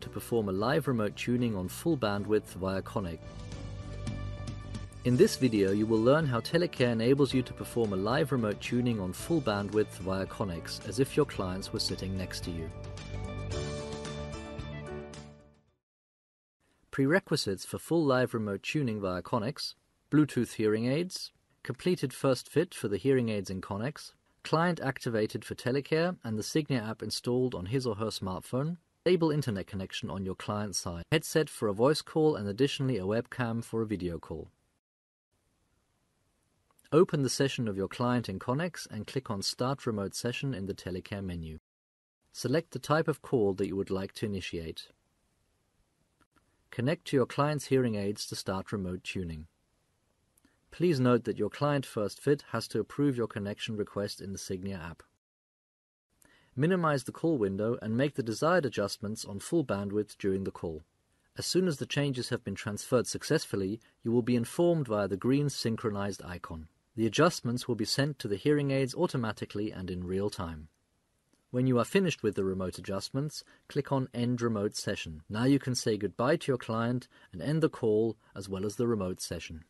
to perform a live remote tuning on full bandwidth via Connexx. In this video you will learn how Telecare enables you to perform a live remote tuning on full bandwidth via Connexx as if your clients were sitting next to you. Prerequisites for full live remote tuning via Connexx Bluetooth hearing aids, completed first fit for the hearing aids in Connexx, client activated for Telecare and the Signia app installed on his or her smartphone, stable internet connection on your client side, headset for a voice call and additionally a webcam for a video call. Open the session of your client in Connexx and click on Start Remote Session in the Telecare menu. Select the type of call that you would like to initiate. Connect to your client's hearing aids to start remote tuning. Please note that your client First Fit has to approve your connection request in the Signia app. Minimize the call window and make the desired adjustments on full bandwidth during the call. As soon as the changes have been transferred successfully, you will be informed via the green synchronized icon. The adjustments will be sent to the hearing aids automatically and in real time. When you are finished with the remote adjustments, click on End Remote Session. Now you can say goodbye to your client and end the call as well as the remote session.